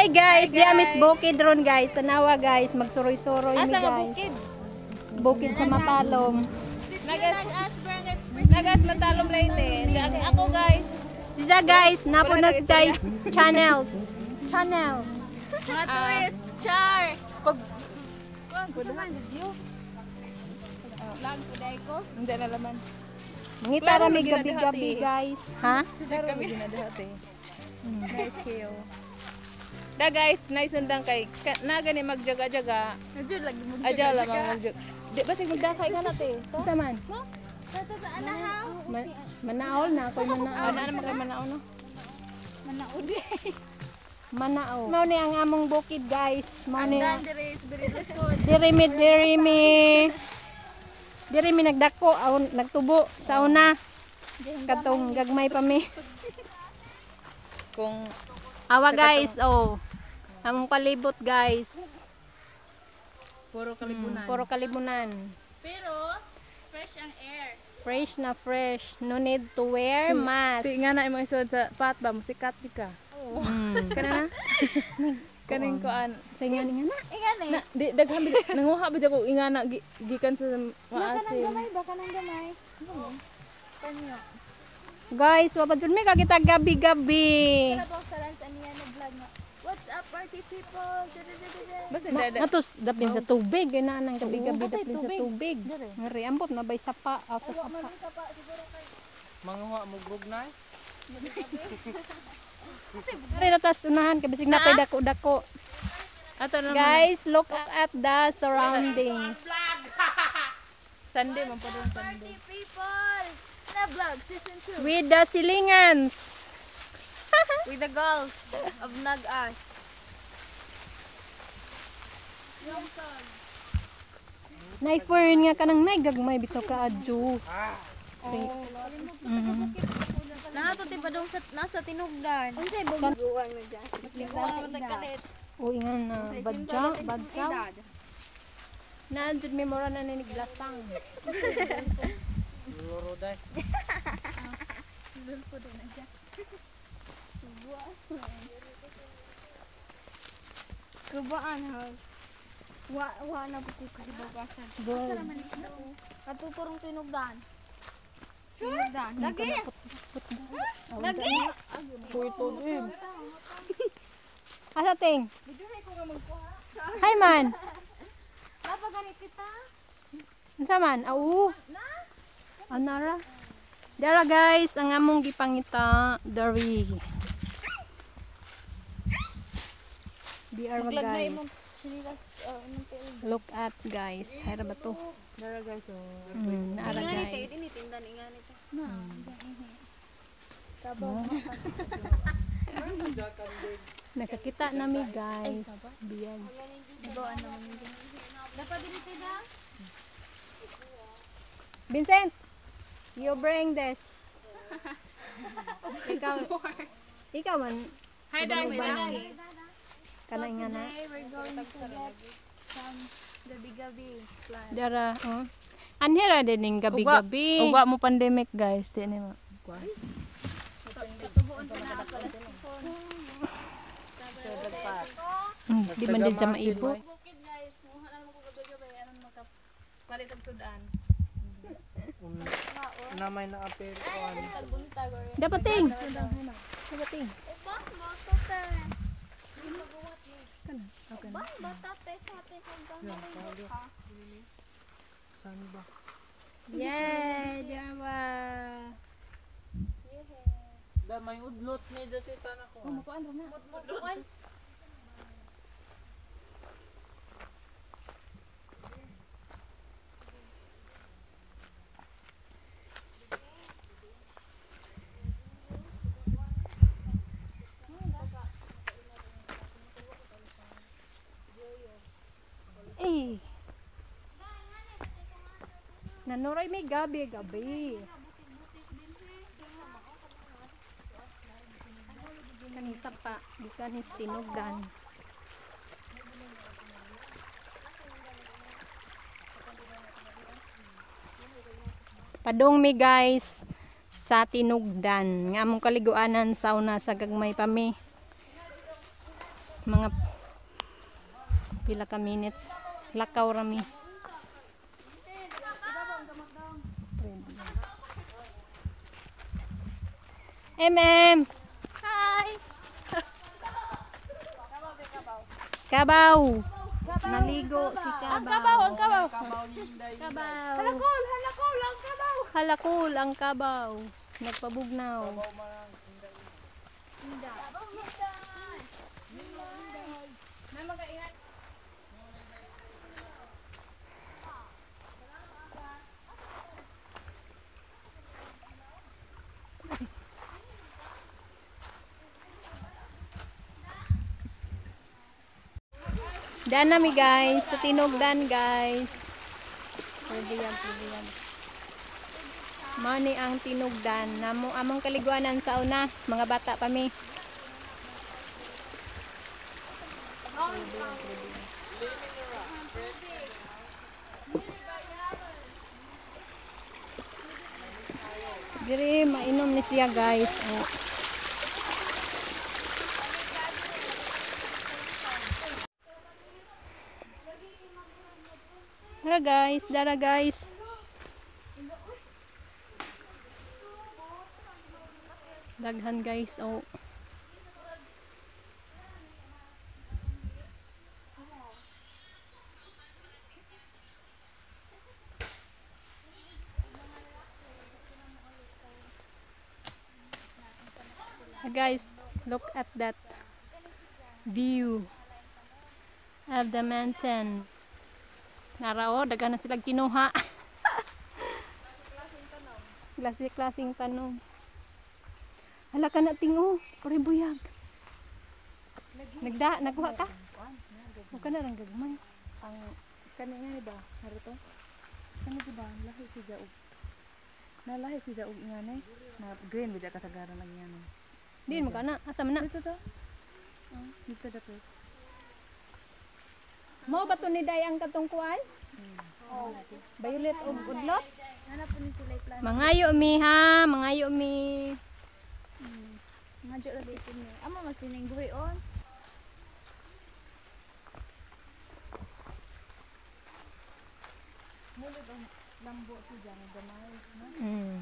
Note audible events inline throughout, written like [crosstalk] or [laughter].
Hi guys, diya Miss Bukid ron guys. Tanawa guys, magsuroy-suroy ni guys. bukid? Bukid sa Mapalom. Nagas, nagas matalom late. Ako guys. Siya guys, napo na si Jai channels. Channel. Mga tourist, char. Pag... Vlog ko dahil ko. Hindi na laman. Mangita Klaro, rami may gabi-gabi guys. Ha? Kami na dati. Nice kayo. Da guys, nice undang kay ka- na gani magjaga-jaga. Adyo lagi mo. Adyo lang magjaga. Di ba sig magdakay ka na te? Ito man. Sa sa anahaw. Ma- manaol na ako manaol. Ano na magkamanaw no? Manaol. Mao ni ang among bukid guys. Mao ni dire is very good. dirimi dirimi. Dirimi nagdako aw nagtubo sa una. Katong gagmay pa mi. Kung Awa guys, oh. Among palibot guys. puro Mm, puro kalibunan. Pero fresh ang air. Fresh na fresh. No need to wear mask. Ti nga na imong isod sa pat ba musikat di ka. Mm. [laughs] Kana na? [laughs] Kaning ko an. Sa nga ni nga na. Ingani. Na, di daghan bi nanguha ba ko ingana gi, gikan sa maasim. baka nang gamay. Kanyo. Guys, wa pa jud mi kakita gabi-gabi. Para po sa lance aniya na vlog nga. Party people? Basta dada. natos dapin sa tubig, eh, na nang gabi-gabi dapin sa tubig. Ngari ambot na bay sapa, aw sa sapa. Manguha mo grog na eh. Ngari na tas unahan kay bisig na pay dako-dako. Guys, look at the surroundings. [laughs] Sunday man pa doon Sunday. Party people! Na vlog season 2 With the silingans. with the girls of Nag-Ash. Naifern nga kanang nay gagmay bitaw ka adjo. Mhm. Nato ti badong sa nasa tinugdan. Unsay bubuan mo diyan? O ingan na badja, badja. Na jud mi mora na ni glasang. Luro day. Kubaan ha. Wa wa na ko bagasan. Gold. Katupurong tinugdan. Tinugdan. Lagi. Lagi. Puito din. Asa ting? Hi man. Papa ganit kita. Unsa man? Au. Anara. Dara guys, ang among gipangita dari. Di are guys. Look at guys. Hayra ba to? Dara guys oh. Mm, naara guys. tindan ingan ito. [laughs] Nakakita nami guys. Biyag. Dapat din ito Vincent, you bring this. [laughs] ikaw, ikaw man, Hi dai may laki. Kanay nga na. Today we're going to get some gabi-gabi plan. Dara, oh. Anhira din yung gabi-gabi. Ugwa mo pandemic guys, di ni mo. Hmm, di man din siya maibot. Bukid guys, muha na mo gabi-gabi aron maka palit og sudan. Namay na apel ko ano. Tagbuntag or Dapat Dapat ting. Ba, bata te. Ba, bata te sa atin hanggang Saan ba? Yay, diba? Da may udlot ni dati tanah ko. ah. Eh. Nanuray may gabi-gabi. Kanisa pa, di kanis tinugdan. Padong mi guys sa tinugdan. Nga among kaliguanan sauna sa gagmay pa mi. mga pila ka minutes lakaw rami. MM Hi! Kabaw. Naligo si Kabaw Ang kabaw, ang kabaw. Kabaw Halakol, halakol, ang kabaw. Halakul ang kabaw. Nagpabugnaw. Na Dan nami guys, sa tinugdan guys. Pwede yan, pwede yan. Mani ang tinugdan. Namo among kaliguanan sa una, mga bata pa mi. Diri mainom ni siya guys. Oh. Guys, dara guys. Daghan guys, oh. Guys, look at that view of the mountain. Narao, daga na sila kinuha. [laughs] Klase-klaseng tanong. Hala ka na tingo, pare buyag. Nagda, nagkuha ka? Huwag ka na lang gagmay. Ang kanina ni ba? Harito? Ano di ba? Lahi si Jaog. Nalahi si Jaog nga na Na green ba ka sa gara lang yan. Diin mo ka na, asa man na. Dito to. Oh, dito dito. Mo ba to ni Day ang katungkuan? Violet o udlot? Ni. Mangayo mi ha, mangayo mi. Nga dyan lang dito niya. Amo mas sining buhay on. Mm.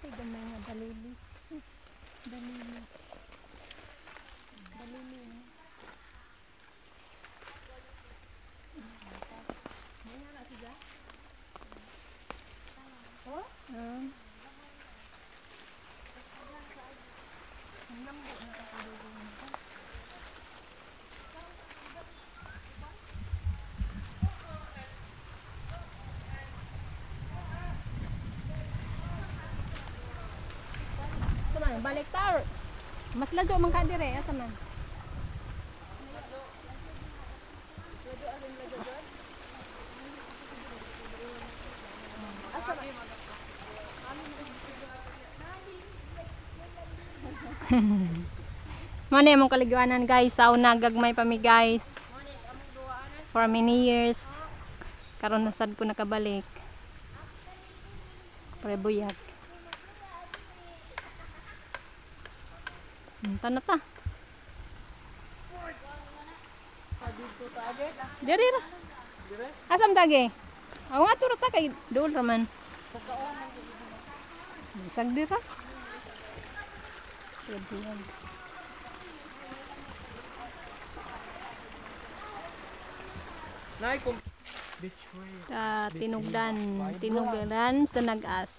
Ay, gamay nga dalili. [laughs] Dalili. Man, balik tar. Mas lajo man ka dire, asa man. [laughs] Mano yung kaliguanan guys, sa una gagmay pa mi guys. For many years. Karon nasad ko nakabalik. Prebuyag. Punta na ta. Diri ra. Asam tagi? Aw nga turo ta kay dul raman. Bisag dira. Pwede yan. Ah, tinugdan, tinugdan sa nag-as.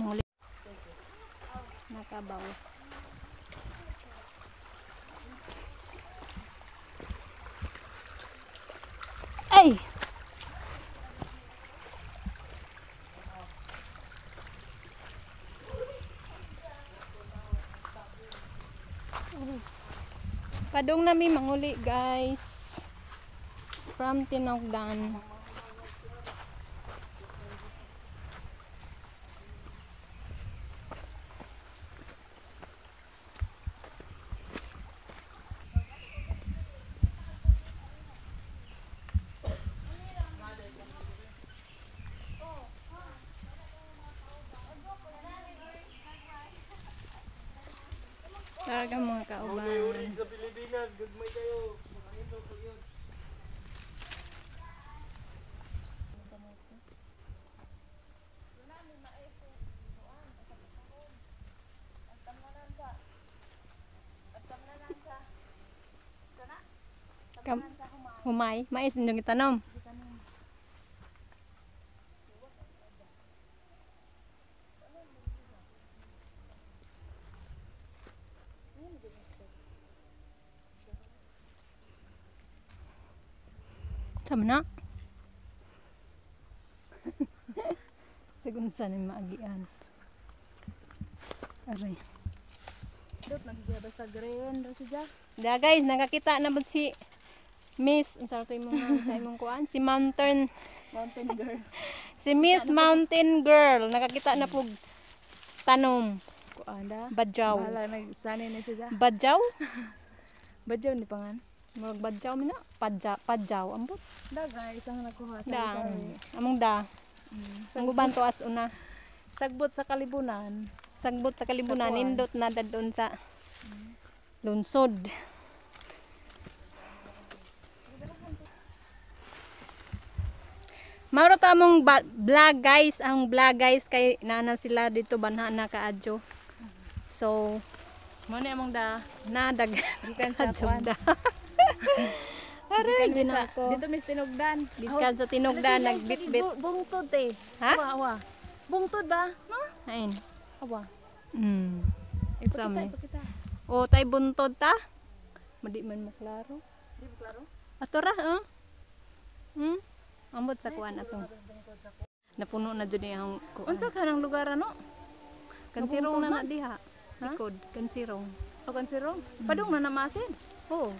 Muli. Nakabaw. Padung nami manguli guys. From Tinogdan. Talaga mga kauban. Pilipinas, gagmay kayo. Mga ito, pag yun. Kam humay, mais inyong itanom. Sama na. Sigun [laughs] sa ni maagian. Aray. Dot nagsiya basta green daw siya. Da guys, nakakita na ba si Miss, ang sarap imong [laughs] sa imong kuan, si Mountain, Mountain girl. [laughs] si Miss Mountain Girl, nakakita na pug tanom, Kuanda. badyaw. Wala nagsani ni siya. Badyaw? Badyaw ni pangan. Murag badyaw mina, padja, padyaw ambot. Da guys, ang nakuha sa Da, among da. Ang guban to as una. Sagbot sa kalibunan. Sagbot sa kalibunan, Sa nindot na dadon sa lunsod. Mauro ta among vlog guys, ang vlog guys kay nana sila dito banha na kaadyo. So, Mo ni among da. nadag Gikan sa [laughs] da. [laughs] Aray, din sa- ako. Dito mi tinugdan. Gikan sa tinugda nagbitbit. Bu- Bungtod eh. Ha? Awa, awa. Bungtod ba? No? Ain. Awa. Mm. Ipakita, Sami. ipakita. O tay buntod ta. Madi man mo klaro. Di ba klaro? Ato ra, ha? Hmm? Ambot sa kuan atong. Napuno na jud ang kuan. Unsa ka ng lugar ano? Kansirong na na diha. Likod, kansirong. O kansiro? Padung na namasin. Oh,